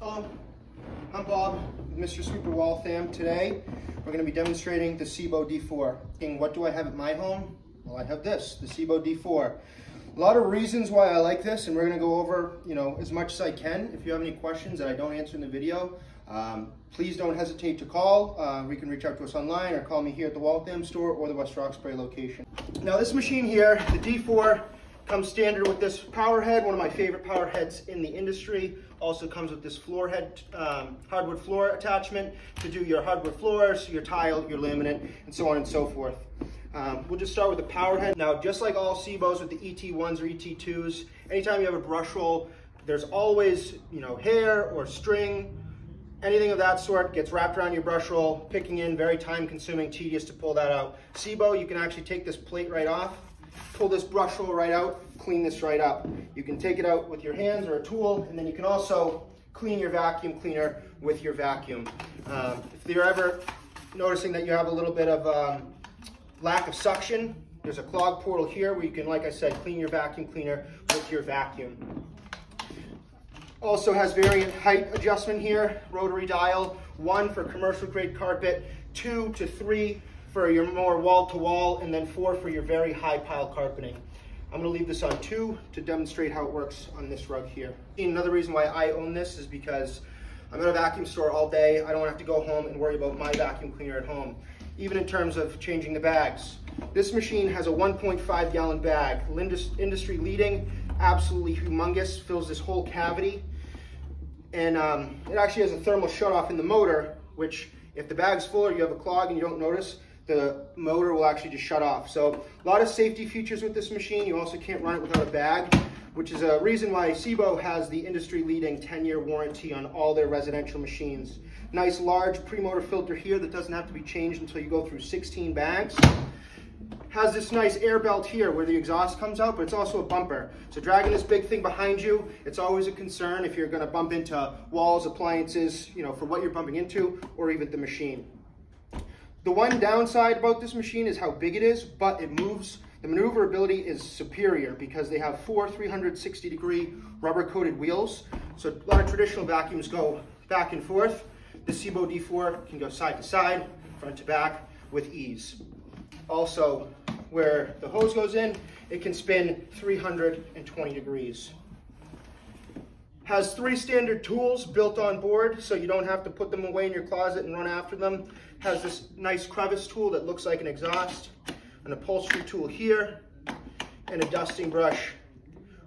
Hello, I'm Bob, with Mr. Sweeper Waltham. Today, we're going to be demonstrating the Sebo D4. And what do I have at my home? Well, I have this, the Sebo D4. A lot of reasons why I like this, and we're going to go over, you know, as much as I can. If you have any questions that I don't answer in the video, um, please don't hesitate to call. Uh, we can reach out to us online or call me here at the Waltham store or the West Roxbury location. Now, this machine here, the D4, Comes standard with this power head, one of my favorite power heads in the industry. Also comes with this floor head, um, hardwood floor attachment to do your hardwood floors, your tile, your laminate, and so on and so forth. Um, we'll just start with the power head. Now, just like all Sebos with the ET1s or ET2s, anytime you have a brush roll, there's always, you know, hair or string, anything of that sort gets wrapped around your brush roll, picking in, very time consuming, tedious to pull that out. Sebo, you can actually take this plate right off, pull this brush roll right out, clean this right up. You can take it out with your hands or a tool, and then you can also clean your vacuum cleaner with your vacuum. Um, if you're ever noticing that you have a little bit of um, lack of suction, there's a clog portal here where you can, like I said, clean your vacuum cleaner with your vacuum. Also has variant height adjustment here, rotary dial, one for commercial grade carpet, two to three for your more wall-to-wall, -wall, and then four for your very high pile carpeting. I'm gonna leave this on two to demonstrate how it works on this rug here. Another reason why I own this is because I'm at a vacuum store all day. I don't have to go home and worry about my vacuum cleaner at home. Even in terms of changing the bags. This machine has a 1.5 gallon bag, industry leading, absolutely humongous, fills this whole cavity. And um, it actually has a thermal shut off in the motor, which if the bag's full or you have a clog and you don't notice, the motor will actually just shut off. So a lot of safety features with this machine. You also can't run it without a bag, which is a reason why Sebo has the industry leading 10 year warranty on all their residential machines. Nice large pre-motor filter here that doesn't have to be changed until you go through 16 bags. Has this nice Airbelt here where the exhaust comes out, but it's also a bumper. So dragging this big thing behind you, it's always a concern if you're gonna bump into walls, appliances, you know, for what you're bumping into, or even the machine. The one downside about this machine is how big it is, but it moves, the maneuverability is superior because they have four 360 degree rubber coated wheels. So a lot of traditional vacuums go back and forth. The Sebo D4 can go side to side, front to back with ease. Also, where the hose goes in, it can spin 320 degrees. Has three standard tools built on board, so you don't have to put them away in your closet and run after them has this nice crevice tool that looks like an exhaust, an upholstery tool here, and a dusting brush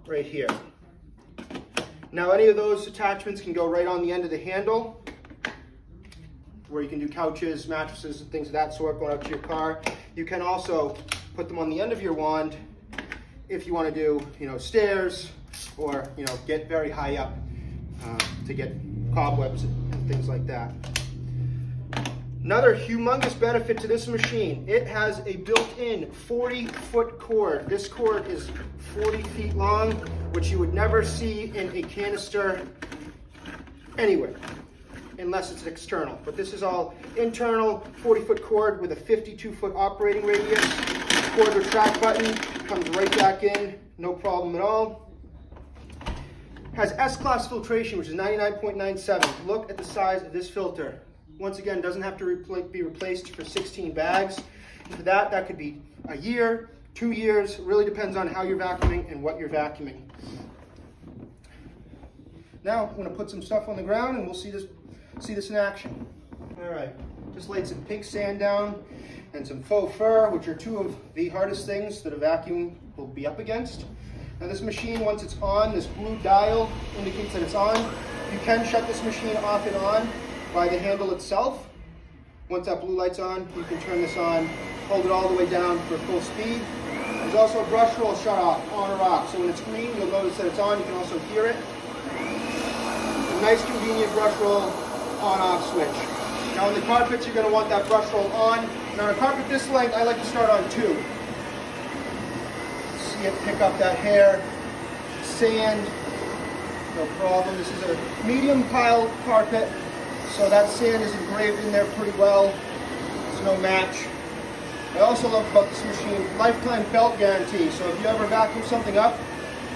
right here. Now any of those attachments can go right on the end of the handle where you can do couches, mattresses, and things of that sort going up to your car. You can also put them on the end of your wand if you want to do, you know, stairs or, you know, get very high up uh, to get cobwebs and things like that. Another humongous benefit to this machine, it has a built-in 40 foot cord. This cord is 40 feet long, which you would never see in a canister anywhere, unless it's external. But this is all internal 40 foot cord with a 52 foot operating radius. Cord retract button comes right back in, no problem at all. Has S-class filtration, which is 99.97. Look at the size of this filter once again, doesn't have to repl be replaced for 16 bags. For that, that could be a year, two years, really depends on how you're vacuuming and what you're vacuuming. Now, I'm gonna put some stuff on the ground and we'll see this, see this in action. All right, just laid some pink sand down and some faux fur, which are two of the hardest things that a vacuum will be up against. Now this machine, once it's on, this blue dial indicates that it's on. You can shut this machine off and on by the handle itself. Once that blue light's on, you can turn this on, hold it all the way down for full speed. There's also a brush roll shut off, on or off. So when it's green, you'll notice that it's on. You can also hear it. A nice convenient brush roll on-off switch. Now on the carpets, you're gonna want that brush roll on. Now on a carpet this length, I like to start on two. It pick up that hair, sand, no problem. This is a medium pile carpet. So that sand is engraved in there pretty well. It's no match. I also love about this machine, lifetime belt guarantee. So if you ever vacuum something up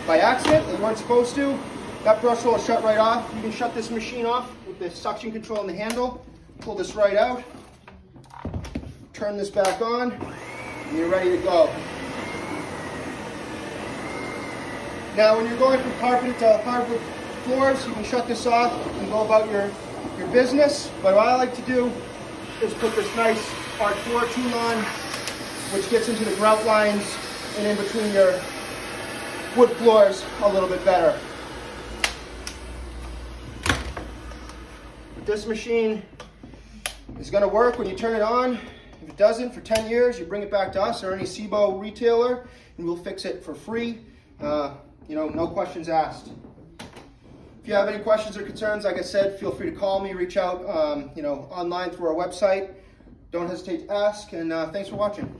by accident and weren't supposed to, That brush will shut right off. You can shut this machine off with the suction control on the handle. Pull this right out. Turn this back on, and you're ready to go. Now, when you're going from carpet to hardwood floors, you can shut this off and go about your, your business. But what I like to do is put this nice hard floor tool on, which gets into the grout lines and in between your wood floors a little bit better. This machine is gonna work when you turn it on. If it doesn't, for 10 years, you bring it back to us or any Sebo retailer and we'll fix it for free. Uh, you know, no questions asked. If you have any questions or concerns, like I said, feel free to call me, reach out, um, you know, online through our website. Don't hesitate to ask, and uh, thanks for watching.